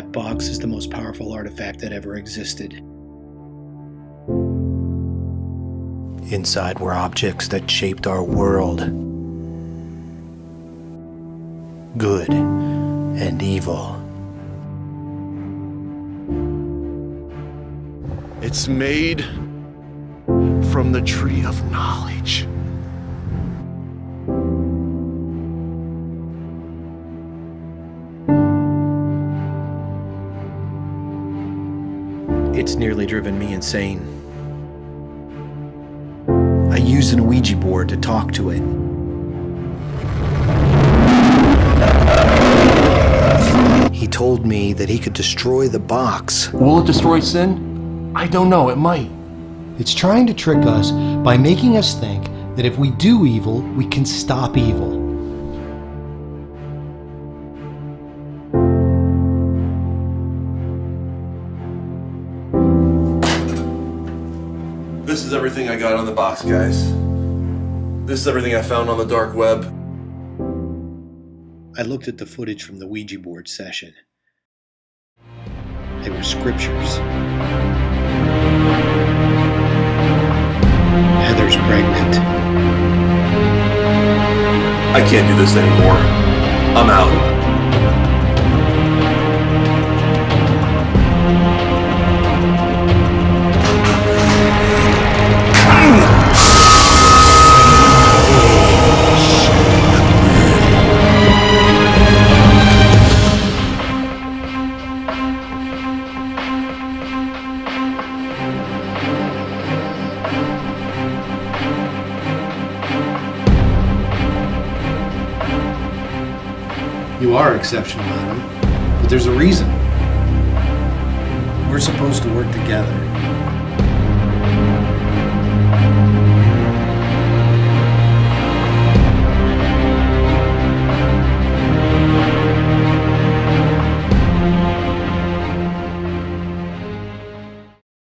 that box is the most powerful artifact that ever existed. Inside were objects that shaped our world good and evil. It's made from the tree of knowledge. It's nearly driven me insane. I used an Ouija board to talk to it. He told me that he could destroy the box. Will it destroy sin? I don't know, it might. It's trying to trick us by making us think that if we do evil, we can stop evil. This is everything I got on the box, guys. This is everything I found on the dark web. I looked at the footage from the Ouija board session. They were scriptures. Heather's pregnant. I can't do this anymore. I'm out. You are exceptional, Adam. But there's a reason. We're supposed to work together.